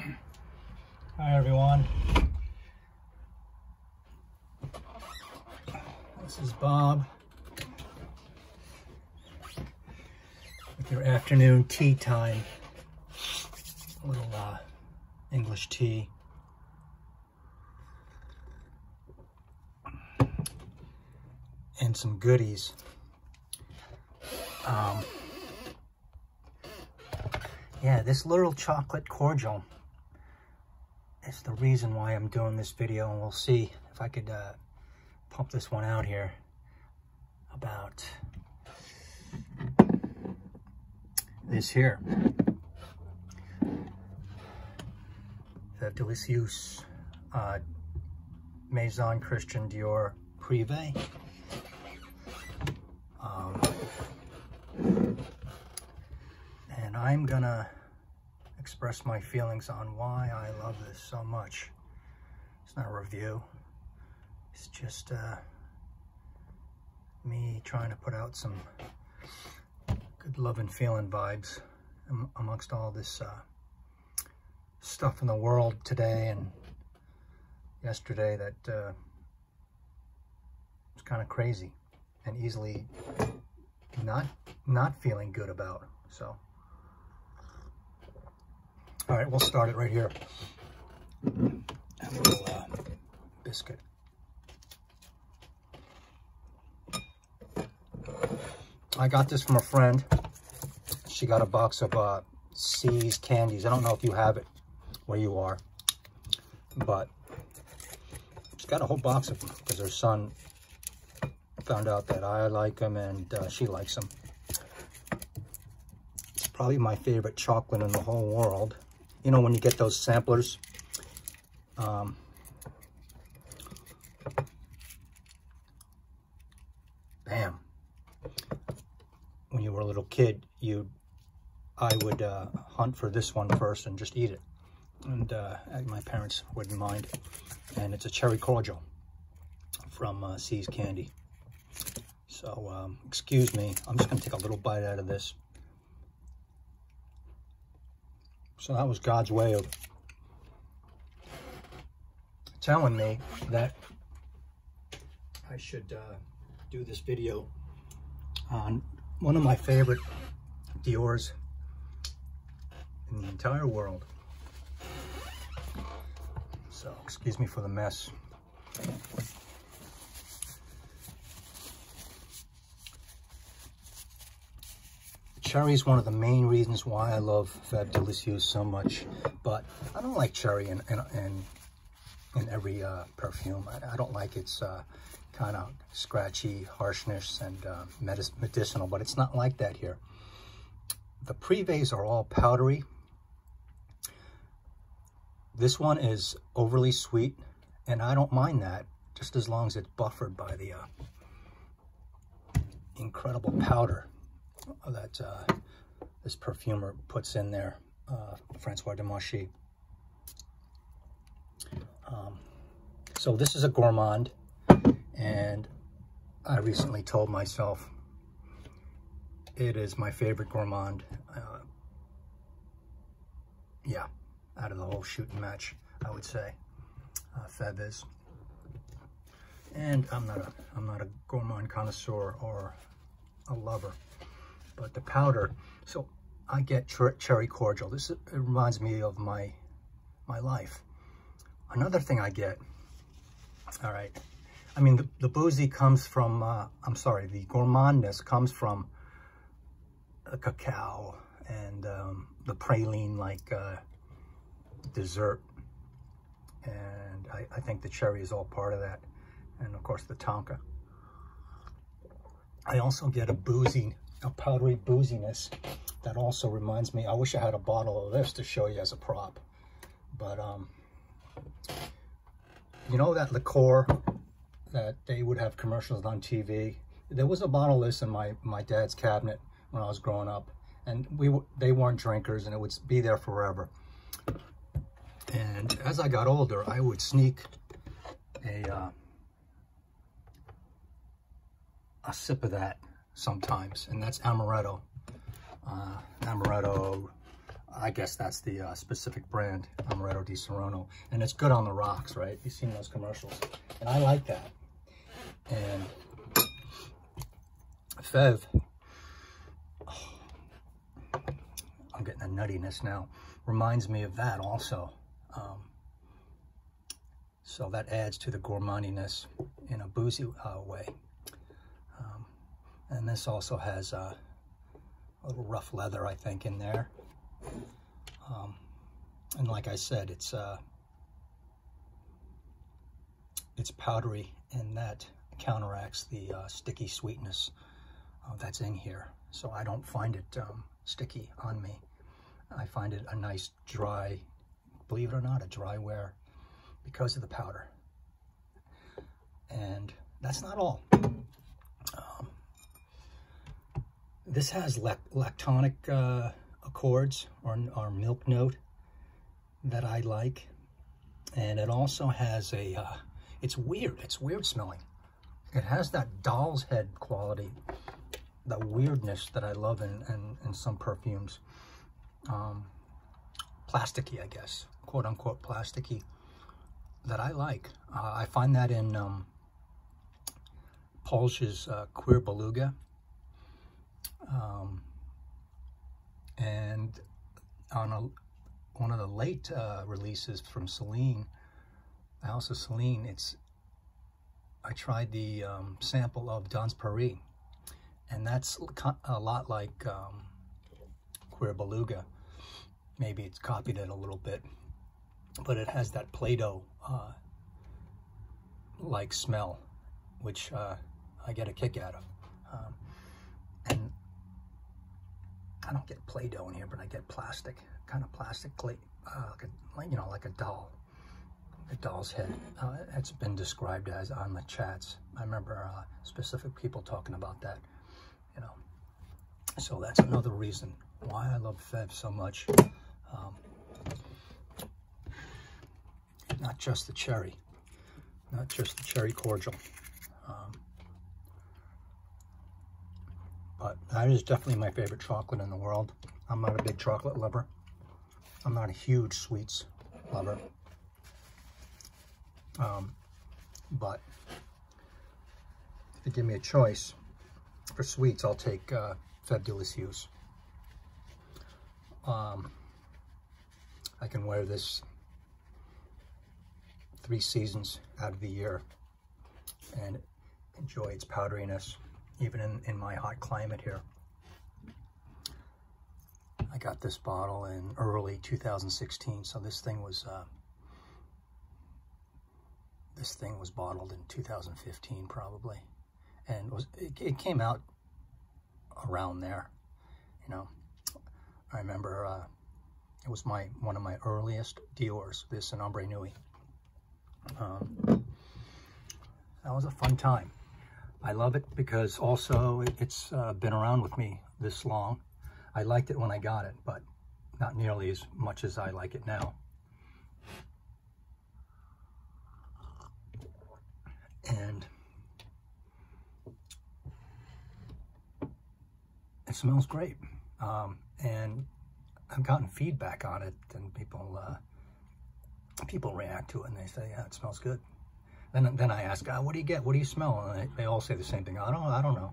Hi everyone. This is Bob with your afternoon tea time. A little uh, English tea. And some goodies. Um, yeah, this little chocolate cordial is the reason why I'm doing this video. And we'll see if I could uh, pump this one out here about this here. The Delicious uh, Maison Christian Dior Privé. Um, and I'm gonna express my feelings on why I love this so much. It's not a review. It's just uh, me trying to put out some good love and feeling vibes amongst all this uh, stuff in the world today and yesterday that uh, was kind of crazy and easily not not feeling good about. So, all right, we'll start it right here. Have a little uh, biscuit. I got this from a friend. She got a box of uh, See's candies. I don't know if you have it where you are, but she's got a whole box of them because her son found out that I like them and uh, she likes them. It's probably my favorite chocolate in the whole world. You know, when you get those samplers, um, bam. When you were a little kid, you, I would uh, hunt for this one first and just eat it. And uh, my parents wouldn't mind. And it's a cherry cordial from uh, See's Candy. So, um, excuse me, I'm just to take a little bite out of this. So that was God's way of telling me that I should uh, do this video on one of my favorite Dior's in the entire world. So, excuse me for the mess. Cherry is one of the main reasons why I love Fève Délicieuse so much, but I don't like cherry in, in, in, in every uh, perfume. I, I, don't like its uh, kind of scratchy harshness and uh, medicinal, but it's not like that here. The Privés are all powdery. This one is overly sweet, and I don't mind that, just as long as it's buffered by the uh, incredible powder that uh, this perfumer puts in there, uh, François Demachy. Um, so this is a gourmand, and I recently told myself it is my favorite gourmand. Uh, yeah, out of the whole shooting match, I would say, uh. And I'm not a I'm not a gourmand connoisseur or a lover but the powder. So I get cherry cordial. This reminds me of my my life. Another thing I get, all right, I mean, the, the boozy comes from, uh, I'm sorry, the gourmandness comes from the cacao and um, the praline-like uh, dessert. And I, I think the cherry is all part of that. And of course, the tonka. I also get a boozy a powdery booziness that also reminds me, I wish I had a bottle of this to show you as a prop. But, um, you know that liqueur that they would have commercials on TV? There was a bottle of this in my, my dad's cabinet when I was growing up. And we they weren't drinkers and it would be there forever. And as I got older, I would sneak a, uh, a sip of that sometimes, and that's amaretto. Uh, amaretto, I guess that's the uh, specific brand, Amaretto di Saronno. And it's good on the rocks, right? You've seen those commercials. And I like that. And Fève, oh, I'm getting a nuttiness now, reminds me of that also. Um, so that adds to the gourmandiness in a boozy uh, way. And this also has a little rough leather, I think, in there. Um, and like I said, it's uh, it's powdery, and that counteracts the uh, sticky sweetness uh, that's in here. So I don't find it um, sticky on me. I find it a nice dry, believe it or not, a dry wear because of the powder. And that's not all. Um, this has lactonic uh, accords or, or milk note that I like. And it also has a, uh, it's weird, it's weird smelling. It has that doll's head quality, the weirdness that I love in, in, in some perfumes. Um, plasticky, I guess, quote unquote plasticky, that I like. Uh, I find that in um, uh, Cuir Beluga. Um, and on a, one of the late uh, releases from Celine, the House of Celine, it's I tried the um, sample of Dans Paris, and that's a lot like um, Cuir Beluga. Maybe it's copied it a little bit, but it has that Play-Doh uh, like smell, which uh, I get a kick out of. Um, I don't get Play-Doh in here, but I get plastic, kind of plastic, uh, like a, you know, like a doll, a doll's head. Uh, it's been described as on the chats. I remember uh, specific people talking about that, you know. So that's another reason why I love Fève so much. Um, not just the cherry, not just the cherry cordial. Um, but that is definitely my favorite chocolate in the world. I'm not a big chocolate lover. I'm not a huge sweets lover. Um, but if you give me a choice for sweets, I'll take uh. Um, I can wear this three seasons out of the year and enjoy its powderiness even in, in my hot climate here. I got this bottle in early 2016, so this thing was uh, this thing was bottled in 2015 probably, and was it, it came out around there, you know. I remember uh, it was my one of my earliest Dior's, this and Ambre Nuit. Um, that was a fun time. I love it because also it's uh, been around with me this long. I liked it when I got it, but not nearly as much as I like it now. And it smells great. Um, and I've gotten feedback on it and people uh, people react to it and they say, yeah, it smells good. Then, then I ask, oh, what do you get? What do you smell? And they, they all say the same thing. I don't, I don't know.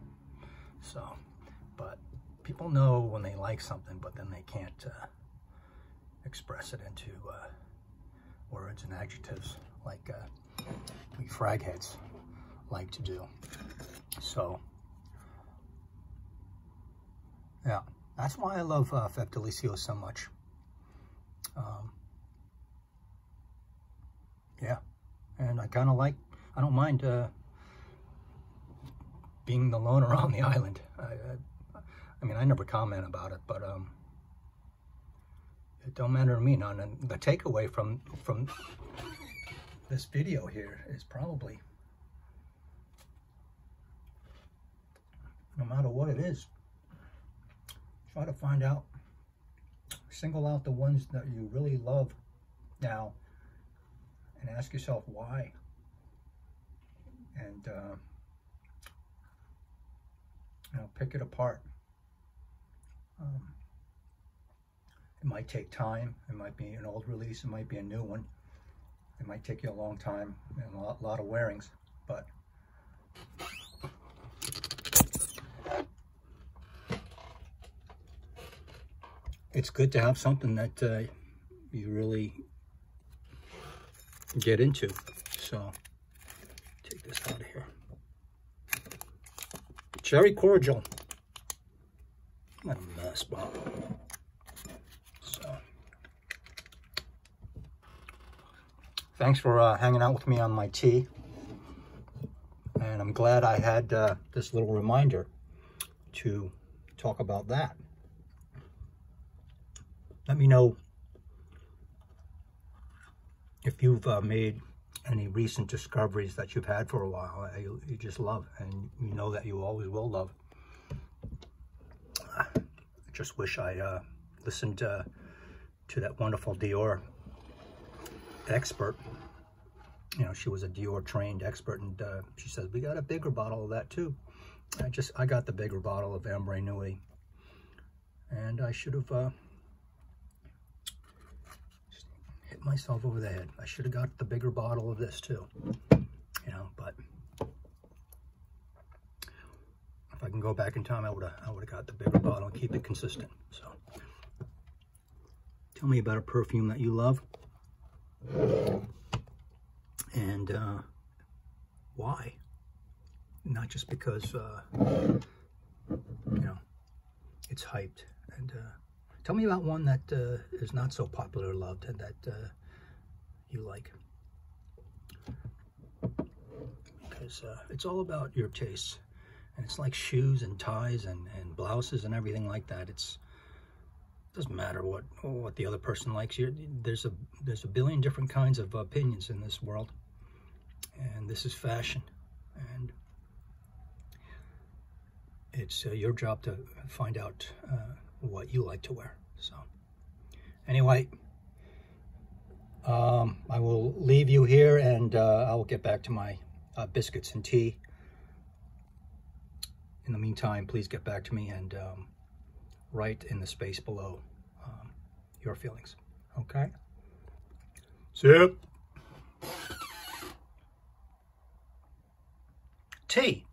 So, but people know when they like something, but then they can't uh, express it into uh, words and adjectives like uh, we fragheads like to do. So, yeah, that's why I love uh, so much. Um, yeah and I kind of like, I don't mind uh, being the loner on the island. I, I, I, mean, I never comment about it, but um, it don't matter to me none. And the takeaway from from this video here is probably, no matter what it is, try to find out, single out the ones that you really love now and ask yourself why. And, uh, you know, pick it apart. Um, it might take time. It might be an old release. It might be a new one. It might take you a long time and a lot, lot of wearings, but it's good to have something that uh, you really get into. So take this out of here. Cherry cordial. What a mess, Bob. So, thanks for uh, hanging out with me on my tea. And I'm glad I had uh, this little reminder to talk about that. Let me know if you've uh, made any recent discoveries that you've had for a while you, you, just love and you know that you always will love. I just wish I uh, listened uh, to that wonderful Dior expert. You know, she was a Dior trained expert and uh, she says, we got a bigger bottle of that too. I just, I got the bigger bottle of Ambre Nuit and I should have uh, hit myself over the head. I should have got the bigger bottle of this too, you know, but if I can go back in time, I would have I would have got the bigger bottle and keep it consistent. So tell me about a perfume that you love and uh, why. Not just because, uh, you know, it's hyped and uh, Tell me about one that uh, is not so popular or loved and that uh, you like. Because uh, it's all about your tastes. And it's like shoes and ties and, and blouses and everything like that. It's it doesn't matter what what the other person likes. You're, there's a there's a billion different kinds of opinions in this world, and this is fashion, and it's uh, your job to find out uh, what you like to wear. So anyway, um, I will leave you here and uh, I will get back to my uh, biscuits and tea. In the meantime, please get back to me and um, write in the space below um, your feelings. Okay? See Sip. Tea.